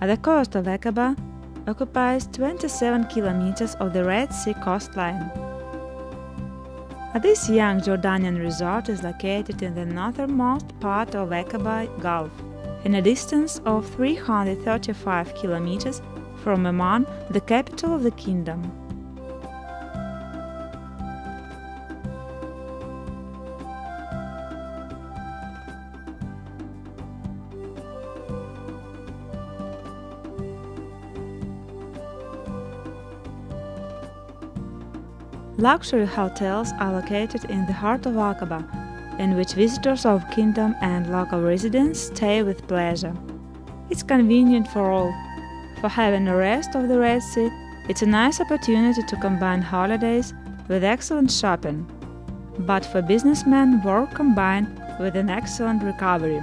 The coast of Aqaba occupies 27 kilometers of the Red Sea coastline. This young Jordanian resort is located in the northernmost part of Aqaba Gulf, in a distance of 335 kilometers from Amman, the capital of the kingdom. Luxury hotels are located in the heart of Aqaba, in which visitors of kingdom and local residents stay with pleasure. It's convenient for all. For having a rest of the Red Sea, it's a nice opportunity to combine holidays with excellent shopping. But for businessmen, work combined with an excellent recovery.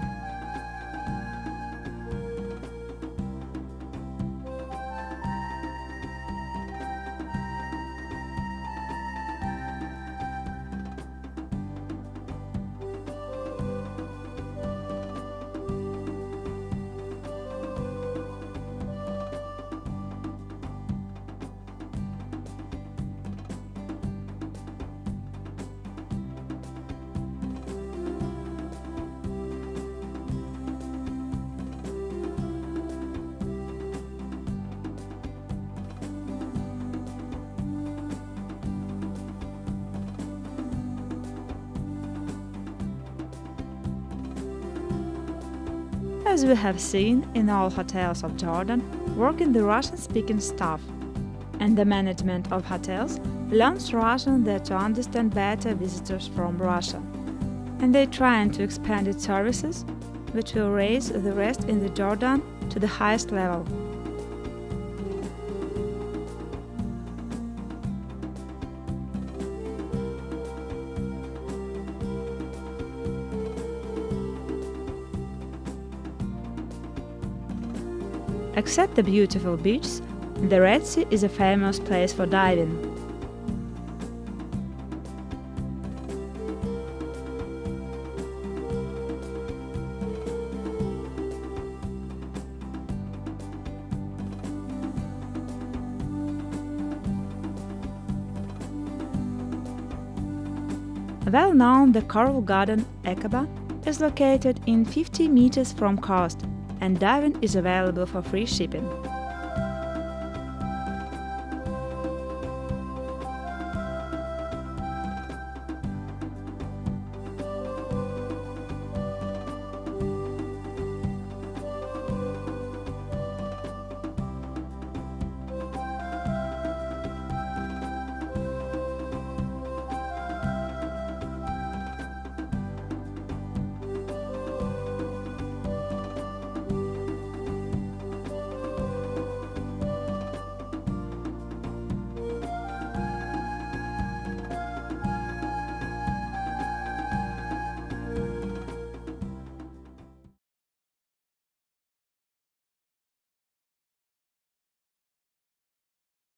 As we have seen, in all hotels of Jordan work in the Russian-speaking staff, and the management of hotels learns Russian there to understand better visitors from Russia. And they trying to expand its services, which will raise the rest in the Jordan to the highest level. Except the beautiful beaches, the Red Sea is a famous place for diving. Well known, the Coral Garden Aqaba is located in 50 meters from coast and diving is available for free shipping.